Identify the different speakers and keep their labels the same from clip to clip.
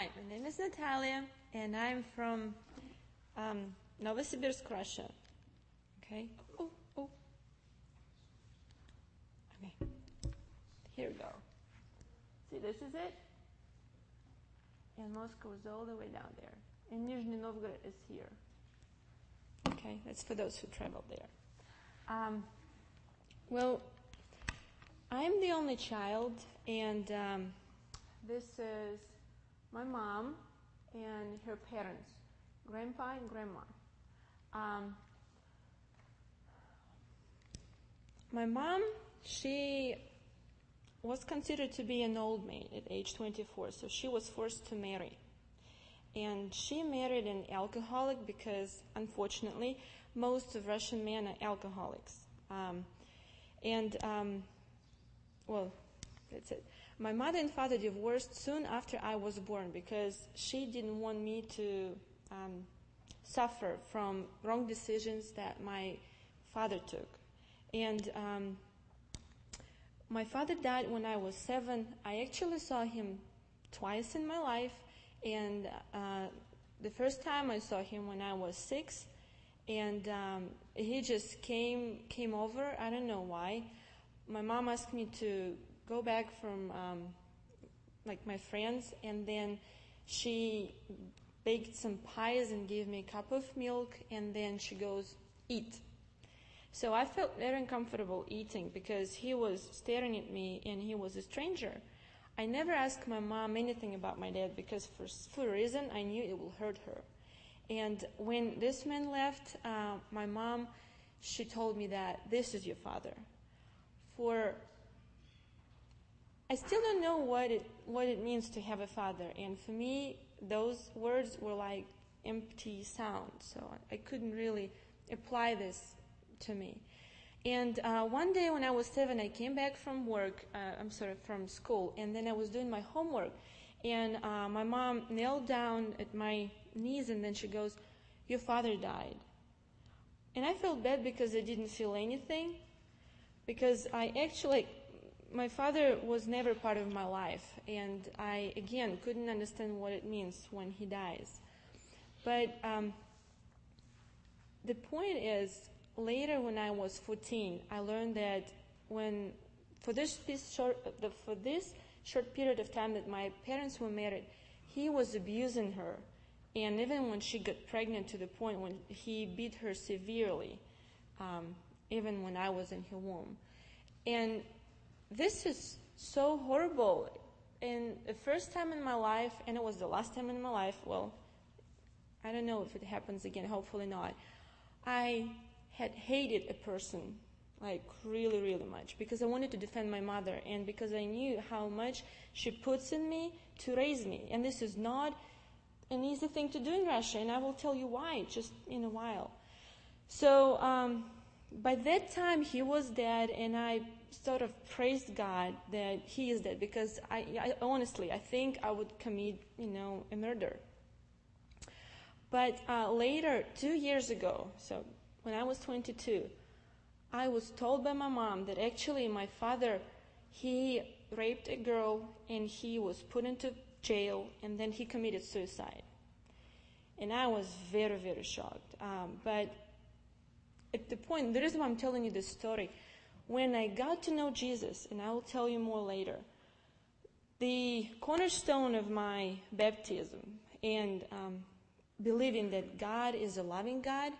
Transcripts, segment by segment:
Speaker 1: Hi, my name is Natalia, and I'm from um, Novosibirsk, Russia. Okay. Oh, oh. Okay. Here we go. See, this is it. And Moscow is all the way down there. And Nizhny Novgorod is here. Okay, that's for those who travel there. Um, well, I'm the only child, and um, this is my mom and her parents, grandpa and grandma. Um, my mom, she was considered to be an old maid at age 24, so she was forced to marry. And she married an alcoholic because, unfortunately, most of Russian men are alcoholics. Um, and, um, well, that's it. My mother and father divorced soon after I was born because she didn't want me to um, suffer from wrong decisions that my father took. And um, my father died when I was seven. I actually saw him twice in my life, and uh, the first time I saw him when I was six, and um, he just came came over. I don't know why. My mom asked me to go back from um, like my friends, and then she baked some pies and gave me a cup of milk, and then she goes eat. So I felt very uncomfortable eating because he was staring at me and he was a stranger. I never asked my mom anything about my dad because for, for a reason I knew it will hurt her. And when this man left, uh, my mom, she told me that this is your father. For I still don't know what it what it means to have a father, and for me, those words were like empty sound. So I couldn't really apply this to me. And uh, one day when I was seven, I came back from work, uh, I'm sorry, from school, and then I was doing my homework. And uh, my mom knelt down at my knees, and then she goes, Your father died. And I felt bad because I didn't feel anything, because I actually, my father was never part of my life, and I, again, couldn't understand what it means when he dies. But um, the point is, later when I was 14, I learned that when for this, this short for this short period of time that my parents were married, he was abusing her, and even when she got pregnant, to the point when he beat her severely, um, even when I was in her womb, and this is so horrible. And the first time in my life, and it was the last time in my life. Well, I don't know if it happens again. Hopefully not. I had hated a person like really, really much because I wanted to defend my mother and because I knew how much she puts in me to raise me. And this is not an easy thing to do in Russia, and I will tell you why just in a while. So um, by that time, he was dead, and I sort of praised God that he is dead because I, I honestly, I think I would commit, you know, a murder. But uh, later, two years ago, so when I was 22, I was told by my mom that actually my father, he raped a girl and he was put into jail and then he committed suicide. And I was very, very shocked. Um, but at the point, the reason why I'm telling you this story, when I got to know Jesus, and I will tell you more later, the cornerstone of my baptism and um, believing that God is a loving God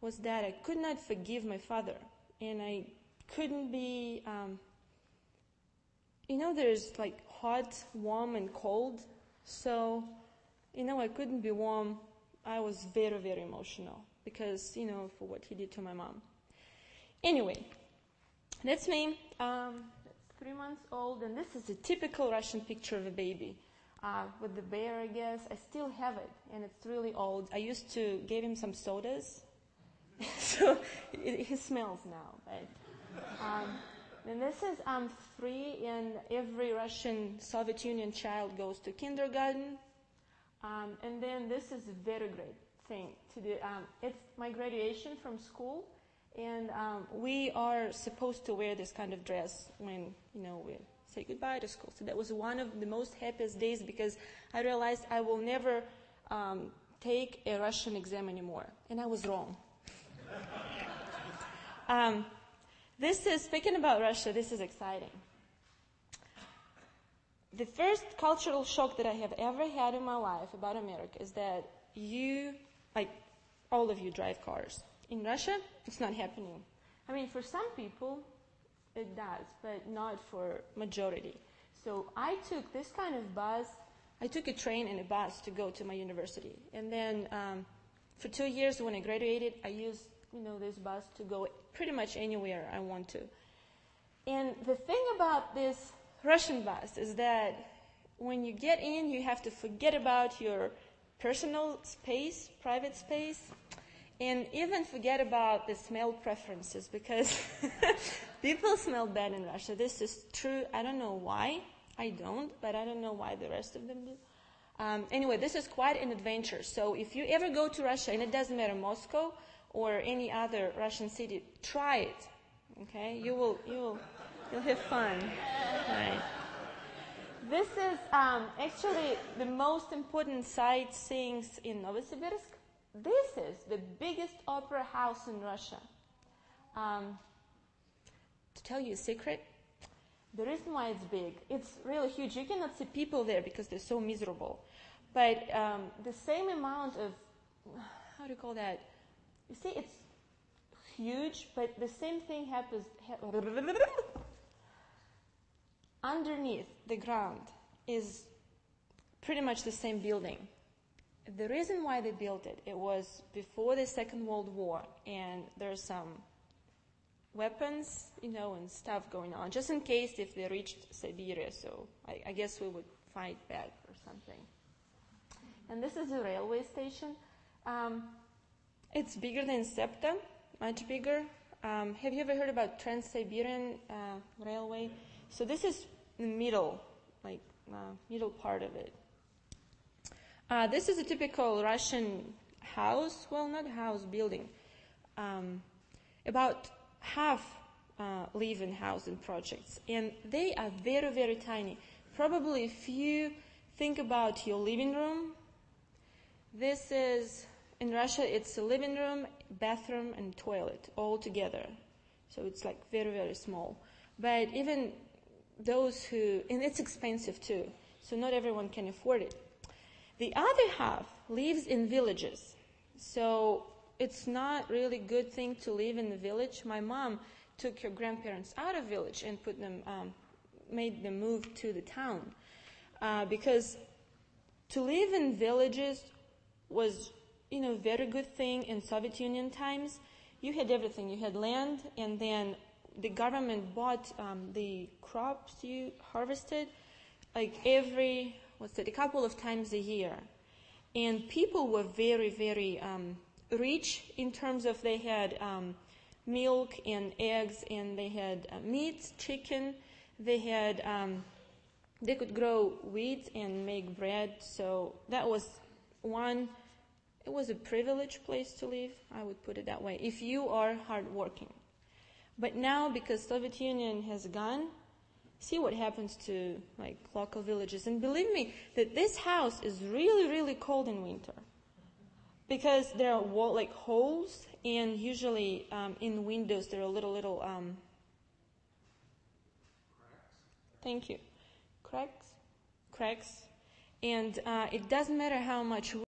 Speaker 1: was that I could not forgive my father, and I couldn't be. Um, you know, there's like hot, warm, and cold. So, you know, I couldn't be warm. I was very, very emotional because, you know, for what he did to my mom. Anyway, that's me. Um, that's three months old, and this is a typical Russian picture of a baby. Uh, with the bear, I guess. I still have it, and it's really old. I used to give him some sodas so it, he smells now. But, um, and this is um, free, and every Russian Soviet Union child goes to kindergarten. Um, and then this is very great thing to do. Um, it's my graduation from school, and um, we are supposed to wear this kind of dress when you know we're say goodbye to school. So that was one of the most happiest days because I realized I will never um, take a Russian exam anymore. And I was wrong. um, this is, speaking about Russia, this is exciting. The first cultural shock that I have ever had in my life about America is that you, like all of you, drive cars. In Russia, it's not happening. I mean, for some people, it does, but not for majority. So I took this kind of bus. I took a train and a bus to go to my university, and then um, for two years when I graduated, I used you know this bus to go pretty much anywhere I want to. And the thing about this Russian bus is that when you get in, you have to forget about your personal space, private space, and even forget about the smell preferences because people smell bad in Russia. This is true. I don't know why. I don't, but I don't know why the rest of them do. Um, anyway, this is quite an adventure. So if you ever go to Russia, and it doesn't matter Moscow or any other Russian city, try it. Okay, you will you will you'll have fun. Right. This is um, actually the most important sightseeing in Novosibirsk. This is the biggest opera house in Russia. Um, to tell you a secret, the reason why it's big, it's really huge. You cannot see people there because they're so miserable. But um, the same amount of, how do you call that? You see, it's huge, but the same thing happens underneath the ground is pretty much the same building. The reason why they built it, it was before the Second World War, and there's some weapons, you know, and stuff going on, just in case if they reached Siberia. So I, I guess we would fight back or something. And this is a railway station. Um, it's bigger than SEPTA, much bigger. Um, have you ever heard about Trans-Siberian uh, Railway? So this is the middle, like uh, middle part of it. Uh, this is a typical Russian house, well, not house, building. Um, about half uh, live in housing projects, and they are very, very tiny. Probably if you think about your living room, this is, in Russia, it's a living room, bathroom, and toilet all together. So it's like very, very small. But even those who, and it's expensive too, so not everyone can afford it. The other half lives in villages. So it's not really a good thing to live in the village. My mom took her grandparents out of village and put them, um, made them move to the town. Uh, because to live in villages was, you know, very good thing in Soviet Union times. You had everything. You had land and then the government bought um, the crops you harvested like every what's it a couple of times a year. And people were very very um, rich in terms of they had um, milk and eggs and they had uh, meat chicken. They had um, they could grow wheat and make bread. So that was one it was a privileged place to live i would put it that way if you are hardworking but now, because Soviet Union has gone, see what happens to like local villages. And believe me, that this house is really, really cold in winter because there are wall, like holes, and usually um, in windows there are little, little. Um, thank you, cracks, cracks, and uh, it doesn't matter how much